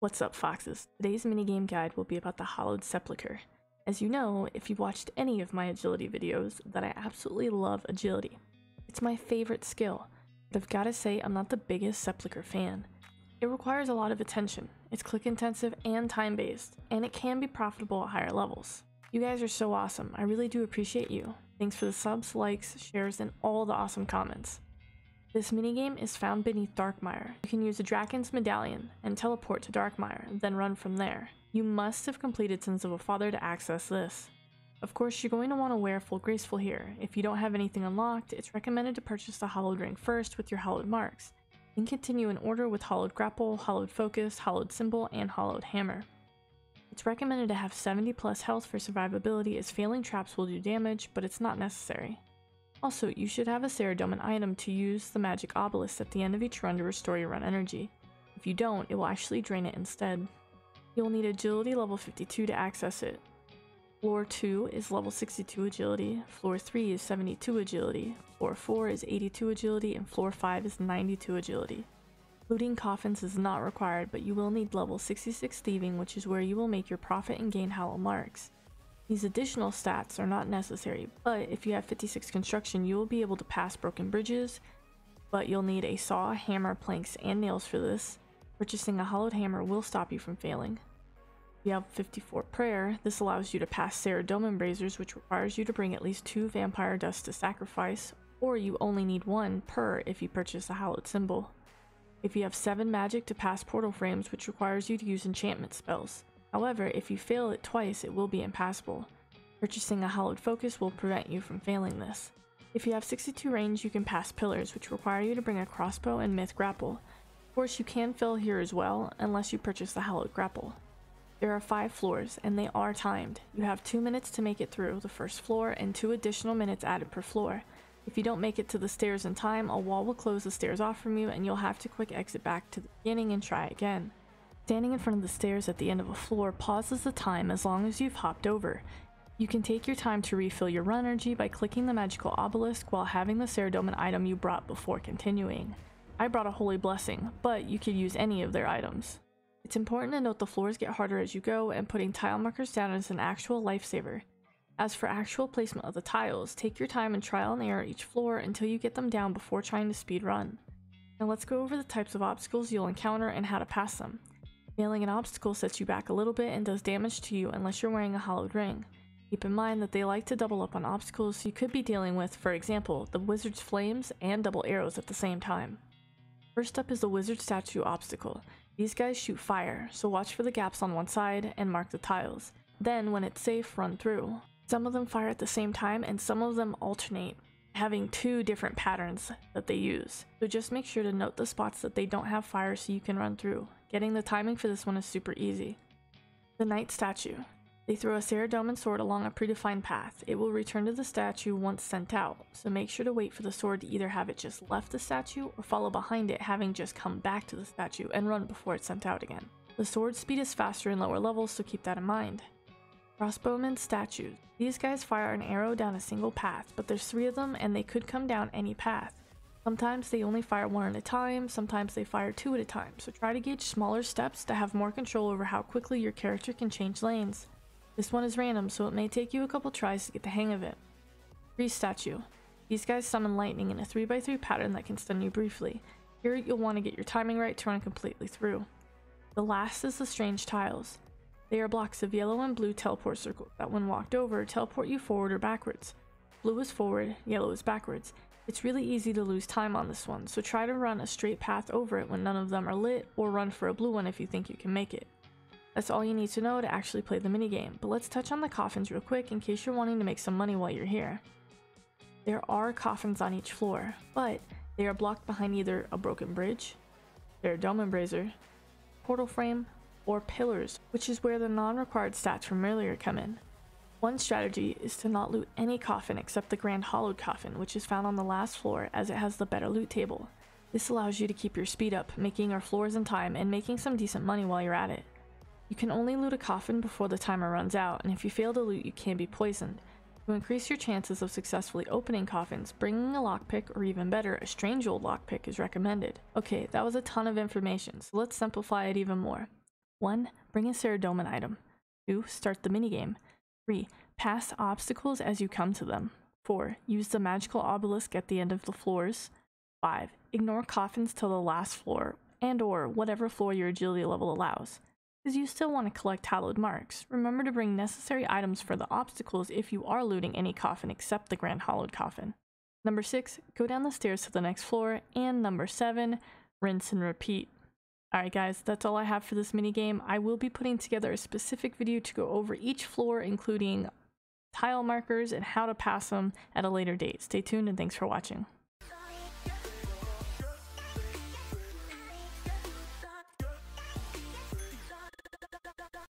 What's up, Foxes? Today's minigame guide will be about the Hallowed Sepulchre. As you know, if you've watched any of my agility videos, that I absolutely love agility. It's my favorite skill, but I've gotta say I'm not the biggest Sepulchre fan. It requires a lot of attention, it's click intensive and time based, and it can be profitable at higher levels. You guys are so awesome, I really do appreciate you. Thanks for the subs, likes, shares, and all the awesome comments. This minigame is found beneath Darkmeyer. You can use a Drakan's Medallion and teleport to Darkmeyer, then run from there. You must have completed Sins of a Father to access this. Of course, you're going to want to wear Full Graceful here. If you don't have anything unlocked, it's recommended to purchase the Hallowed Ring first with your Hallowed Marks, then continue in order with Hallowed Grapple, Hallowed Focus, Hallowed Symbol, and Hallowed Hammer. It's recommended to have 70 plus health for survivability as failing traps will do damage, but it's not necessary. Also, you should have a Saradomin item to use the magic obelisk at the end of each run to restore your run energy. If you don't, it will actually drain it instead. You'll need agility level 52 to access it. Floor 2 is level 62 agility, floor 3 is 72 agility, floor 4 is 82 agility, and floor 5 is 92 agility. Looting coffins is not required, but you will need level 66 thieving, which is where you will make your profit and gain hollow marks. These additional stats are not necessary, but if you have 56 construction, you will be able to pass broken bridges, but you'll need a saw, hammer, planks, and nails for this. Purchasing a hallowed hammer will stop you from failing. You have 54 prayer, this allows you to pass Saradomin Braziers, which requires you to bring at least two vampire dust to sacrifice, or you only need one per if you purchase a hallowed symbol. If you have 7 magic to pass portal frames, which requires you to use enchantment spells. However, if you fail it twice, it will be impassable. Purchasing a Hallowed Focus will prevent you from failing this. If you have 62 range, you can pass pillars, which require you to bring a crossbow and mith grapple. Of course, you can fail here as well, unless you purchase the Hallowed Grapple. There are 5 floors, and they are timed. You have 2 minutes to make it through the first floor, and 2 additional minutes added per floor. If you don't make it to the stairs in time, a wall will close the stairs off from you, and you'll have to quick exit back to the beginning and try again. Standing in front of the stairs at the end of a floor pauses the time as long as you've hopped over. You can take your time to refill your run energy by clicking the magical obelisk while having the Saradomin item you brought before continuing. I brought a Holy Blessing, but you could use any of their items. It's important to note the floors get harder as you go and putting tile markers down is an actual lifesaver. As for actual placement of the tiles, take your time and trial and error each floor until you get them down before trying to speed run. Now let's go over the types of obstacles you'll encounter and how to pass them. Failing an obstacle sets you back a little bit and does damage to you unless you're wearing a hallowed ring. Keep in mind that they like to double up on obstacles you could be dealing with, for example, the wizard's flames and double arrows at the same time. First up is the wizard statue obstacle. These guys shoot fire, so watch for the gaps on one side and mark the tiles. Then, when it's safe, run through. Some of them fire at the same time and some of them alternate, having two different patterns that they use. So just make sure to note the spots that they don't have fire so you can run through. Getting the timing for this one is super easy. The Knight Statue. They throw a Saradomin sword along a predefined path. It will return to the statue once sent out, so make sure to wait for the sword to either have it just left the statue or follow behind it having just come back to the statue and run before it's sent out again. The sword speed is faster in lower levels, so keep that in mind. Crossbowmen statues. These guys fire an arrow down a single path, but there's three of them and they could come down any path. Sometimes they only fire one at a time, sometimes they fire two at a time, so try to gauge smaller steps to have more control over how quickly your character can change lanes. This one is random, so it may take you a couple tries to get the hang of it. Freeze Statue. These guys summon lightning in a 3x3 pattern that can stun you briefly. Here you'll want to get your timing right to run completely through. The last is the Strange Tiles. They are blocks of yellow and blue teleport circles that when walked over teleport you forward or backwards. Blue is forward, yellow is backwards, it's really easy to lose time on this one, so try to run a straight path over it when none of them are lit, or run for a blue one if you think you can make it. That's all you need to know to actually play the minigame, but let's touch on the coffins real quick in case you're wanting to make some money while you're here. There are coffins on each floor, but they are blocked behind either a broken bridge, Saradomin Brazier, portal frame, or pillars, which is where the non-required stats from earlier come in. One strategy is to not loot any coffin except the Grand Hallowed Coffin, which is found on the last floor as it has the better loot table. This allows you to keep your speed up, making your floors in time and making some decent money while you're at it. You can only loot a coffin before the timer runs out, and if you fail to loot you can be poisoned. To increase your chances of successfully opening coffins, bringing a lockpick or even better, a strange old lockpick is recommended. Okay, that was a ton of information, so let's simplify it even more. 1. Bring a Saradomin item. 2. Start the minigame. 3. Pass obstacles as you come to them. 4. Use the magical obelisk at the end of the floors. 5. Ignore coffins till the last floor, and or whatever floor your agility level allows. Because you still want to collect hallowed marks. Remember to bring necessary items for the obstacles if you are looting any coffin except the Grand Hallowed Coffin. Number 6. Go down the stairs to the next floor. And number 7. Rinse and repeat. Alright guys, that's all I have for this minigame. I will be putting together a specific video to go over each floor, including tile markers and how to pass them at a later date. Stay tuned and thanks for watching.